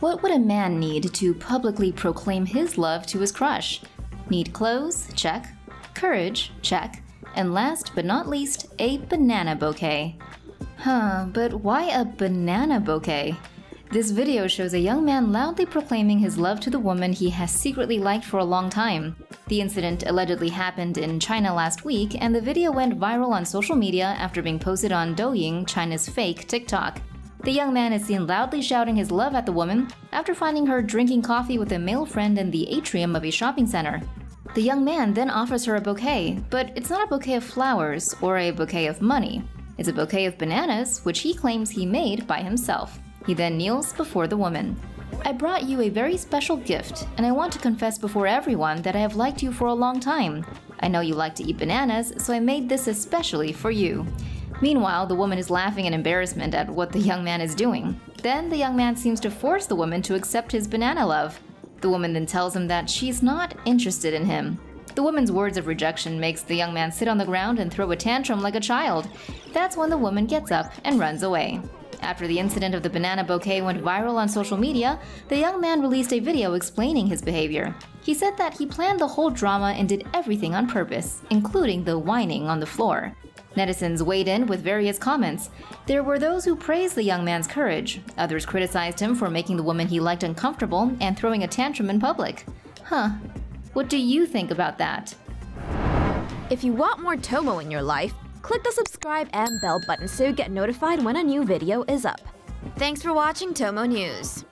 What would a man need to publicly proclaim his love to his crush? Need clothes? Check. Courage? Check. And last but not least, a banana bouquet. Huh, but why a banana bouquet? This video shows a young man loudly proclaiming his love to the woman he has secretly liked for a long time. The incident allegedly happened in China last week, and the video went viral on social media after being posted on Douyin, China's fake TikTok. The young man is seen loudly shouting his love at the woman after finding her drinking coffee with a male friend in the atrium of a shopping center. The young man then offers her a bouquet, but it's not a bouquet of flowers or a bouquet of money. It's a bouquet of bananas, which he claims he made by himself. He then kneels before the woman. I brought you a very special gift, and I want to confess before everyone that I have liked you for a long time. I know you like to eat bananas, so I made this especially for you. Meanwhile, the woman is laughing in embarrassment at what the young man is doing. Then the young man seems to force the woman to accept his banana love. The woman then tells him that she's not interested in him. The woman's words of rejection makes the young man sit on the ground and throw a tantrum like a child. That's when the woman gets up and runs away. After the incident of the banana bouquet went viral on social media, the young man released a video explaining his behavior. He said that he planned the whole drama and did everything on purpose, including the whining on the floor. Netizens weighed in with various comments. There were those who praised the young man's courage, others criticized him for making the woman he liked uncomfortable and throwing a tantrum in public. Huh. What do you think about that? If you want more Tomo in your life, Click the subscribe and bell button so you get notified when a new video is up. Thanks for watching Tomo News.